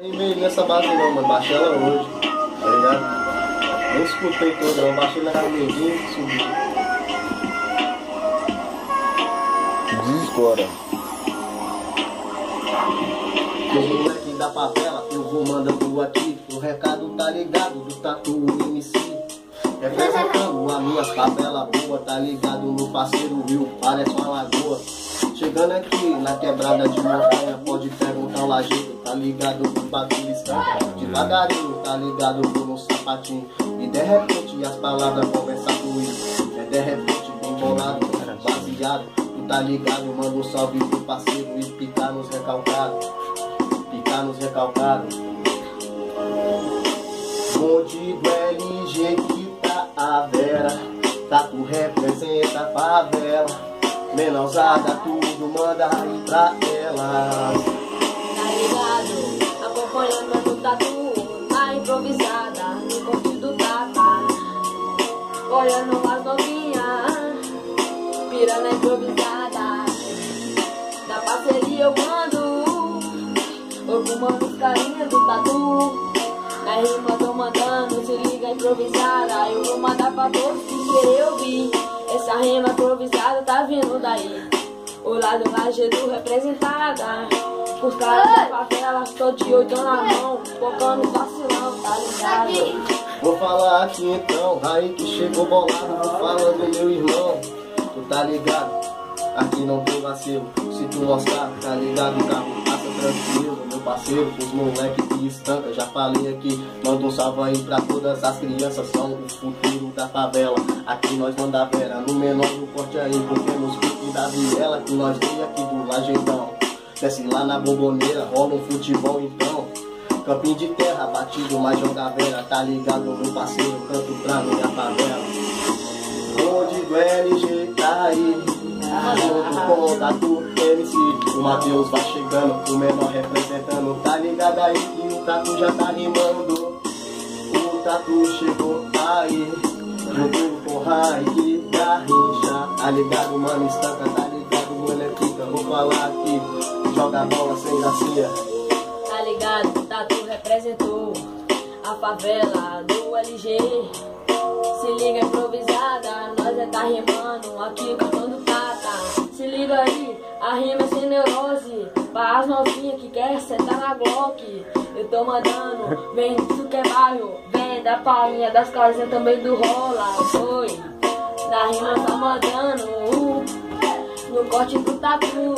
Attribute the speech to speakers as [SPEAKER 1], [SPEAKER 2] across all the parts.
[SPEAKER 1] Nem veio nessa base não, mano. Baixei ela hoje, tá ligado? Nem escutei toda não, baixei na caminhadinha e subi.
[SPEAKER 2] Desescora.
[SPEAKER 1] Os moleques da favela, eu vou mandando aqui. O recado tá ligado do Tatu MC. Minhas favelas boas, tá ligado no parceiro Rio, parece uma lagoa. Chegando aqui na quebrada de montanha, pode perguntar o lajeiro, tá ligado no bagulho estampa. Devagarinho, tá ligado por um sapatinho. E de repente as palavras começam a fluir. É de repente bem bolado, baseado. Tu tá ligado, manda um salve pro parceiro e picar nos recalcados. Picar nos recalcados. Bonde do LG que tá a Vera Tatu representa a favela Menosada tudo manda aí pra elas
[SPEAKER 3] Tá ligado? Acompanhando o tatu na improvisada, no corte do tata. Olhando as novinhas, pira na improvisada. Da parceria eu mando, fumando os carinhas do tatu. Na rima tô mandando, se liga improvisada. Eu ouvir. Essa rima improvisada tá vindo daí. O lado lajedo representada. Os caras da favela, tô de oito na mão. Focando vacilão, tá ligado?
[SPEAKER 1] Vou falar aqui então, aí que chegou bolado Tô falando meu irmão, tu tá ligado? Aqui não tem vacilo, se tu mostrar, tá ligado? O carro passa tranquilo, meu parceiro Os moleque que estanca, já falei aqui Manda um salve aí pra todas as crianças São o futuro da favela. Aqui nós manda vera, no menor no corte aí Porque nos piques da viela que nós tem aqui do lajeitão. Desce lá na bomboneira, rola um futebol então. Campinho de terra, batido, mas joga vera Tá ligado, meu parceiro, canto pra minha favela do LG tá aí Junto com o Tatu MC O Matheus vai chegando, o menor representando. Tá ligado aí que o Tatu já tá rimando. O Tatu chegou aí Junto com o Raik da Rincha Tá ligado, mano, estanca, tá ligado, mano, é Vou falar aqui, joga bola sem gracinha.
[SPEAKER 3] Tá ligado? Tatu representou a favela do LG. Se liga é tá rimando aqui cantando tata. Se liga aí, a rima é sem neurose. Pra as novinhas que quer sentar na Glock. Eu tô mandando, vem do que é bairro, vem da palhinha das casinhas também do rola. Foi, da rima tá mandando, no corte do tatu.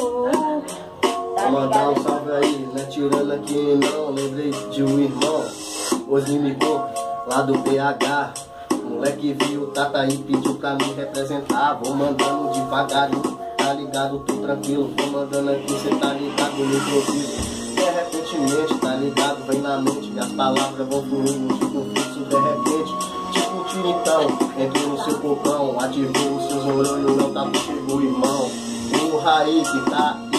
[SPEAKER 3] Tá
[SPEAKER 1] mandar um salve aí, né? Tirando aqui não, lembrei de um irmão, Boca, lá do PH. Moleque viu o Tata aí, pediu pra me representar. Vou mandando devagarinho, tá ligado? Tô tranquilo, vou mandando aqui, cê tá ligado no improviso. De repentemente, tá ligado? Vem na mente, as palavras vão fluindo, tipo fluxo de repente. Tipo tiro então, entrou no seu cocão, ativou os seus neurônios, não tá chegou irmão. O Raí que tá